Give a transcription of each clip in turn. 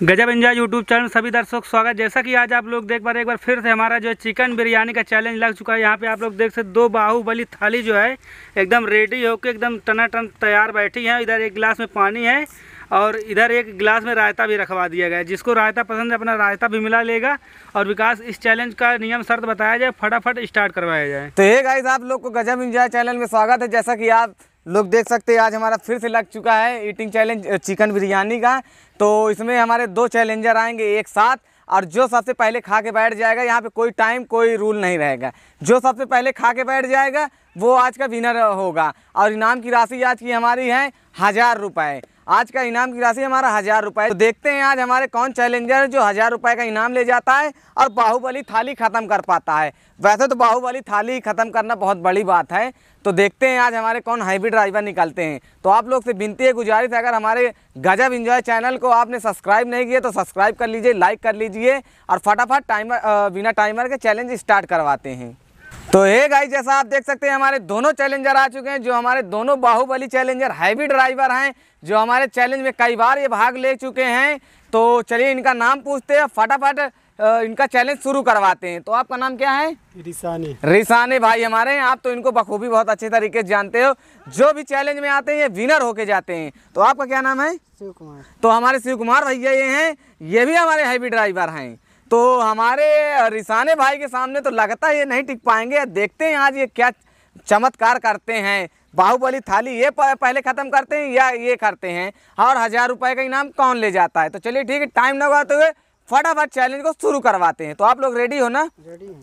गजब enjoy YouTube channel सभी दर्शकों का स्वागत। जैसा कि आज आप लोग देख पा रहे एक बार फिर से हमारा जो है चिकन बिरयानी का चैलेंज लग चुका है। यहाँ पे आप लोग देख सकते दो बाहुबली थाली जो है, एकदम रेडी होकर एकदम टना टन तैयार बैठी है। इधर एक गिलास में पानी है और इधर एक गिलास में रायता भी रखवा दिया गया है। जिसको रायता पसंद है, अपना रायता भी मिला लेगा और विकास, इस चैलेंज का नियम शर्त बताया जाए, फटाफट स्टार्ट करवाया जाए। तो ये गाइस आप लोग को गजब इंजॉय चैनल में स्वागत है। जैसा कि आप लोग देख सकते हैं, आज हमारा फिर से लग चुका है ईटिंग चैलेंज चिकन बिरयानी का। तो इसमें हमारे दो चैलेंजर आएँगे, एक साथ, और जो सबसे पहले खा के बैठ जाएगा, यहाँ पे कोई टाइम कोई रूल नहीं रहेगा। जो सबसे पहले खा के बैठ जाएगा, वो आज का विनर होगा। और इनाम की राशि आज की हमारी है, हज़ार रुपये आज का इनाम की राशि हमारा हज़ार रुपये तो देखते हैं आज हमारे कौन चैलेंजर जो हज़ार रुपये का इनाम ले जाता है और बाहुबली थाली ख़त्म कर पाता है। वैसे तो बाहुबली थाली ख़त्म करना बहुत बड़ी बात है। तो देखते हैं आज हमारे कौन हाइब्रिड ड्राइवर निकलते हैं। तो आप लोग से विनती है गुजारिश अगर हमारे गजब इंजॉय चैनल को आपने सब्सक्राइब नहीं किया तो सब्सक्राइब कर लीजिए लाइक कर लीजिए और फटाफट टाइमर बिना टाइमर के चैलेंज स्टार्ट करवाते हैं। तो हे गाइस जैसा आप देख सकते हैं हमारे दोनों चैलेंजर आ चुके हैं जो हमारे दोनों बाहुबली चैलेंजर हैवी ड्राइवर हैं जो हमारे चैलेंज में कई बार ये भाग ले चुके हैं। तो चलिए इनका नाम पूछते हैं फटाफट इनका चैलेंज शुरू करवाते हैं। तो आपका नाम क्या है? रिसाने। रिसाने भाई हमारे हैं आप तो इनको बखूबी बहुत अच्छे तरीके से जानते हो। जो भी चैलेंज में आते हैं ये विनर होके जाते हैं। तो आपका क्या नाम है? शिव कुमार। तो हमारे शिव कुमार भैया ये हैं ये भी हमारे हैवी ड्राइवर हैं। तो हमारे रिसाने भाई के सामने तो लगता है ये नहीं टिक पाएँगे। देखते हैं आज ये क्या चमत्कार करते हैं। बाहुबली थाली ये पहले ख़त्म करते हैं या ये करते हैं? और हज़ार रुपए का इनाम कौन ले जाता है? तो चलिए ठीक है टाइम लगाते हुए फटाफट चैलेंज को शुरू करवाते हैं। तो आप लोग रेडी हो ना?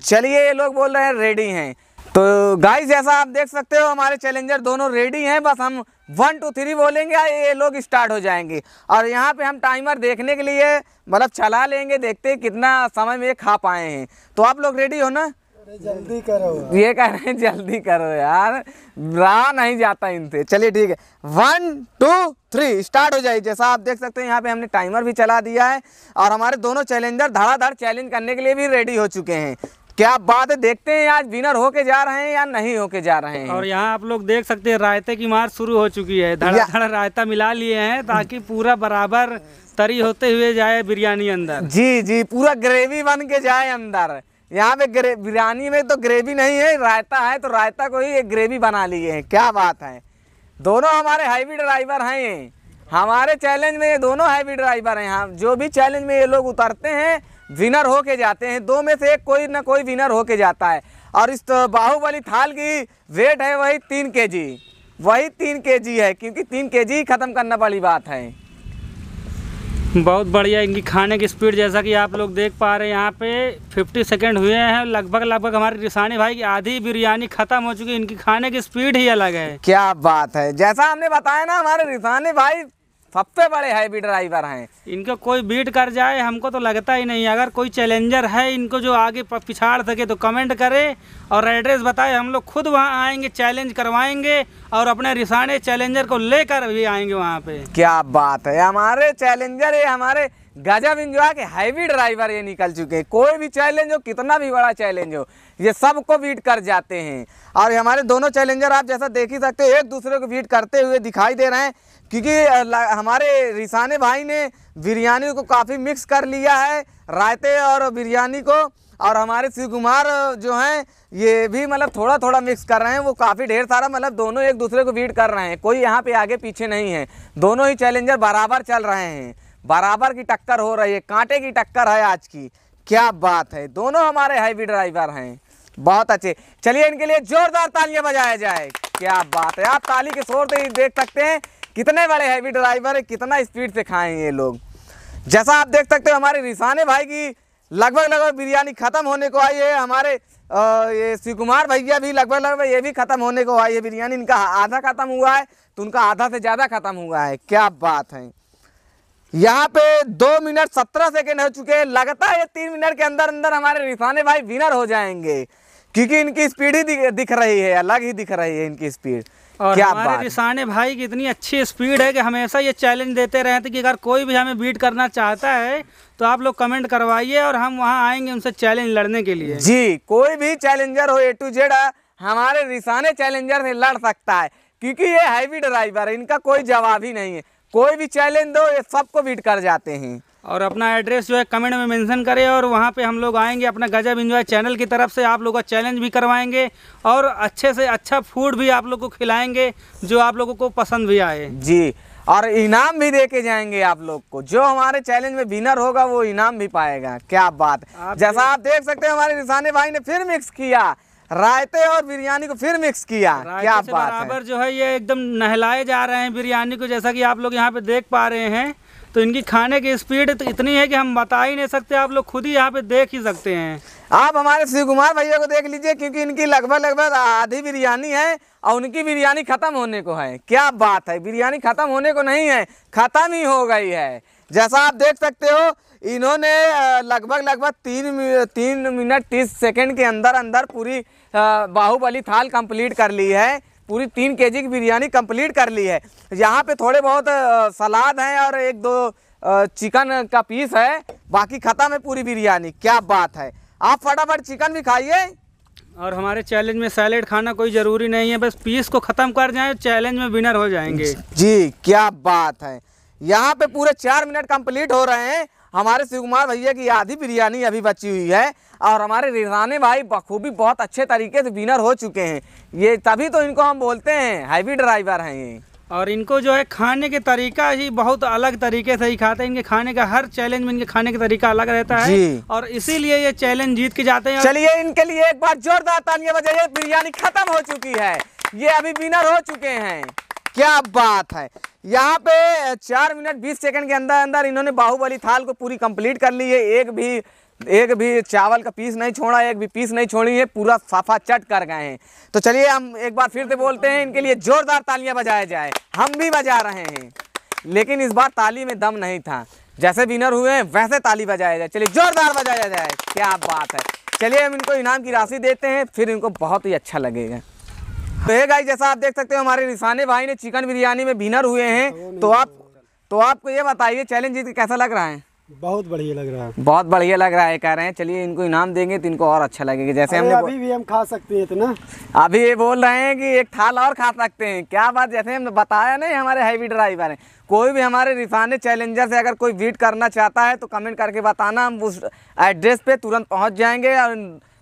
चलिए ये लोग बोल रहे हैं रेडी हैं। तो गाइस जैसा आप देख सकते हो हमारे चैलेंजर दोनों रेडी हैं। बस हम वन टू थ्री बोलेंगे ये लोग स्टार्ट हो जाएँगे। और यहाँ पे हम टाइमर देखने के लिए मतलब चला लेंगे देखते हैं कितना समय में खा पाए हैं। तो आप लोग रेडी हो ना? जल्दी करो। ये कह रहे हैं जल्दी करो यार। रहा नहीं जाता इनसे चलिए ठीक है। वन टू थ्री स्टार्ट हो जाए। जैसा आप देख सकते हैं यहाँ पे हमने टाइमर भी चला दिया है। और हमारे दोनों चैलेंजर धड़ाधड़ चैलेंज करने के लिए भी रेडी हो चुके हैं। क्या बात है देखते हैं आज विनर होके जा रहे हैं या नहीं होके जा रहे हैं? और यहाँ आप लोग देख सकते हैं रायते की मार शुरू हो चुकी है। धड़ा धड़ रायता मिला लिए हैं ताकि पूरा बराबर तरी होते हुए जाए बिरयानी अंदर। जी जी पूरा ग्रेवी बन के जाए अंदर। यहाँ पे बिरयानी में तो ग्रेवी नहीं है रायता है तो रायता को ही एक ग्रेवी बना लिए हैं। क्या बात है। दोनों हमारे हाईवी ड्राइवर हैं हमारे चैलेंज में ये दोनों हाईवी ड्राइवर हैं। हम जो भी चैलेंज में ये लोग उतरते हैं विनर होके जाते हैं। दो में से एक कोई ना कोई विनर होके जाता है। और इस तो बाहुबली थाल की वेट है वही तीन के जी वही तीन के जी है क्योंकि तीन के जी ख़त्म करना बड़ी बात है। बहुत बढ़िया इनकी खाने की स्पीड जैसा कि आप लोग देख पा रहे हैं। यहाँ पे 50 सेकंड हुए हैं लगभग लगभग हमारे रिसानी भाई की आधी बिरयानी खत्म हो चुकी है। इनकी खाने की स्पीड ही अलग है। क्या बात है। जैसा हमने बताया ना हमारे रिसानी भाई सबसे बड़े हैवी ड्राइवर हैं। इनको कोई बीट कर जाए हमको तो लगता ही नहीं। अगर कोई चैलेंजर है इनको जो आगे पिछाड़ सके तो कमेंट करे और एड्रेस बताए। हम लोग खुद वहाँ आएँगे चैलेंज करवाएँगे और अपने रिसाने चैलेंजर को लेकर भी आएँगे वहाँ पे। क्या बात है हमारे चैलेंजर है हमारे गजब इंजॉय के हैवी ड्राइवर ये निकल चुके हैं। कोई भी चैलेंज हो, कितना भी बड़ा चैलेंज हो, ये सबको बीट कर जाते हैं। और हमारे दोनों चैलेंजर आप जैसा देख ही सकते हो, एक दूसरे को बीट करते हुए दिखाई दे रहे हैं। क्योंकि हमारे रिसाने भाई ने बिरयानी को काफ़ी मिक्स कर लिया है, रायते और बिरयानी को। और हमारे शिव कुमार जो हैं, ये भी मतलब थोड़ा थोड़ा मिक्स कर रहे हैं। वो काफ़ी ढेर सारा मतलब दोनों एक दूसरे को बीट कर रहे हैं। कोई यहाँ पे आगे पीछे नहीं है। दोनों ही चैलेंजर बराबर चल रहे हैं। बराबर की टक्कर हो रही है, कांटे की टक्कर है आज की। क्या बात है, दोनों हमारे हाईवी ड्राइवर हैं। बहुत अच्छे। चलिए इनके लिए जोरदार तालियाँ बजाया जाए। क्या बात है, आप ताली के शोर से ही देख सकते हैं कितने बड़े हैवी ड्राइवर है, कितना स्पीड से खाएँ ये लोग। जैसा आप देख सकते हो, हमारे रिसाने भाई की लगभग लगभग बिरयानी ख़त्म होने को आई है। हमारे ये शिव कुमार भैया भी लगभग लगभग ये भी ख़त्म होने को आई है। बिरयानी इनका आधा ख़त्म हुआ है तो उनका आधा से ज़्यादा ख़त्म हुआ है। क्या बात है। यहाँ पे दो मिनट सत्रह सेकेंड हो चुके हैं। लगता है ये तीन मिनट के अंदर अंदर हमारे रिसाने भाई विनर हो जाएँगे। क्योंकि इनकी स्पीड ही दिख रही है अलग ही दिख रही है इनकी स्पीड और क्या हमारे रिसाने भाई की इतनी अच्छी स्पीड है कि हमेशा ये चैलेंज देते रहते कि अगर कोई भी हमें बीट करना चाहता है तो आप लोग कमेंट करवाइए और हम वहाँ आएँगे उनसे चैलेंज लड़ने के लिए। जी कोई भी चैलेंजर हो ए टू जेड हमारे रिसाने चैलेंजर से लड़ सकता है। क्योंकि ये हैवी ड्राइवर है इनका कोई जवाब ही नहीं है। कोई भी चैलेंज दो ये सबको बीट कर जाते हैं। और अपना एड्रेस जो है कमेंट में मेंशन करें और वहाँ पे हम लोग आएँगे अपना गजब इंजॉय चैनल की तरफ़ से आप लोगों का चैलेंज भी करवाएँगे और अच्छे से अच्छा फ़ूड भी आप लोग को खिलाएँगे जो आप लोगों को पसंद भी आए। जी और इनाम भी दे के जाएँगे आप लोग को। जो हमारे चैलेंज में विनर होगा वो इनाम भी पाएगा। क्या बात। आप जैसा आप देख सकते हैं हमारे रिसाने भाई ने फिर मिक्स किया। रायते और बिरयानी को फिर मिक्स किया। क्या बात है। बराबर जो है ये एकदम नहलाए जा रहे हैं बिरयानी को जैसा कि आप लोग यहाँ पे देख पा रहे हैं। तो इनकी खाने की स्पीड तो इतनी है कि हम बता ही नहीं सकते आप लोग खुद ही यहाँ पे देख ही सकते हैं। आप हमारे शिव कुमार भैया को देख लीजिए क्योंकि इनकी लगभग लगभग आधी बिरयानी है और उनकी बिरयानी खत्म होने को है। क्या बात है बिरयानी खत्म होने को नहीं है खत्म ही हो गई है। जैसा आप देख सकते हो इन्होंने लगभग लगभग तीन तीन मिनट तीस सेकंड के अंदर अंदर पूरी बाहुबली थाल कंप्लीट कर ली है। पूरी तीन केजी की बिरयानी कंप्लीट कर ली है। यहाँ पे थोड़े बहुत सलाद हैं और एक दो चिकन का पीस है। बाकी खत्म है पूरी बिरयानी। क्या बात है। आप फटाफट चिकन भी खाइए। और हमारे चैलेंज में सैलेड खाना कोई ज़रूरी नहीं है। बस पीस को ख़त्म कर जाएँ चैलेंज में विनर हो जाएँगे। जी क्या बात है। यहाँ पे पूरे चार मिनट कंप्लीट हो रहे हैं। हमारे शिव कुमार भैया की आधी बिरयानी अभी बची हुई है और हमारे रिजाने भाई बखूबी बहुत अच्छे तरीके से विनर हो चुके हैं। ये तभी तो इनको हम बोलते हैं हैवी ड्राइवर हैं ये। और इनको जो है खाने के तरीका ही बहुत अलग तरीके से ही खाते हैं। इनके खाने का हर चैलेंज में इनके खाने का तरीका अलग रहता है। और इसीलिए ये चैलेंज जीत के जाते हैं। चलिए इनके लिए एक बार जोरदार तालियाँ बजाइए बिरयानी खत्म हो चुकी है। ये अभी विनर हो चुके हैं। क्या बात है। यहाँ पे चार मिनट बीस सेकंड के अंदर अंदर इन्होंने बाहुबली थाल को पूरी कंप्लीट कर ली है। एक भी एक भी चावल का पीस नहीं छोड़ा, एक भी पीस नहीं छोड़ी है, पूरा साफा चट कर गए हैं। तो चलिए हम एक बार फिर से बोलते हैं, इनके लिए जोरदार तालियाँ बजाया जाए। हम भी बजा रहे हैं, लेकिन इस बार ताली में दम नहीं था। जैसे विनर हुए हैं, वैसे ताली बजाया जाए। चलिए जोरदार बजाया जाए। क्या बात है। चलिए हम इनको इनाम की राशि देते हैं, फिर इनको बहुत ही अच्छा लगेगा। तो ये गाइस जैसा आप देख सकते हो हमारे रिसाने भाई ने चिकन बिरयानी में विनर हुए हैं। तो आप तो आपको ये बताइए चैलेंज जीत कैसा लग रहा है? बहुत बढ़िया लग रहा है। बहुत बढ़िया लग रहा है कह रहे हैं। चलिए इनको इनाम देंगे तो इनको और अच्छा लगेगा। जैसे हमने अभी भी हम खा सकते हैं इतना। अभी ये बोल रहे हैं कि एक थाल और खा सकते हैं। क्या बात जैसे हमने बताया नहीं हमारे हैवी ड्राइवर हैं। कोई भी हमारे रिफाने चैलेंजर से अगर कोई बीट करना चाहता है तो कमेंट करके बताना। हम उस एड्रेस पे तुरंत पहुँच जाएँगे और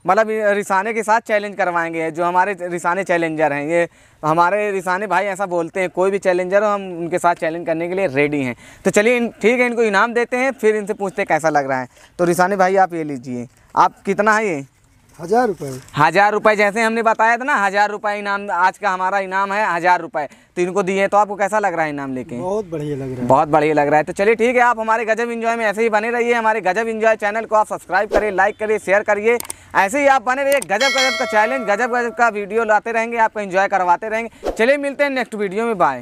मतलब रिसाने के साथ चैलेंज करवाएँगे, जो हमारे रिसाने चैलेंजर हैं। ये हमारे रिसाने भाई ऐसा बोलते हैं, कोई भी चैलेंजर हो, हम उनके साथ चैलेंज करने के लिए रेडी हैं। तो चलिए ठीक है, इनको इनाम देते हैं, फिर इनसे पूछते हैं कैसा लग रहा है। तो रिसाने भाई, आप ये लीजिए। आप कितना है ये? हज़ार रुपए। हज़ार रुपए जैसे हमने बताया था ना हज़ार रुपए इनाम आज का हमारा इनाम है हज़ार रुपए। तो इनको दिए तो आपको कैसा लग रहा है इनाम लेके? बहुत बढ़िया लग रहा है। बहुत बढ़िया लग रहा है। तो चलिए ठीक है आप हमारे गजब इंजॉय में ऐसे ही बने रहिए। हमारे गजब इंजॉय चैनल को आप सब्सक्राइब करिए लाइक करिए शेयर करिए। ऐसे ही आप बने रहिए गजब गजब का चैलेंज गजब गजब का वीडियो लाते रहेंगे आपको इंजॉय करवाते रहेंगे। चलिए मिलते हैं नेक्स्ट वीडियो में बाय।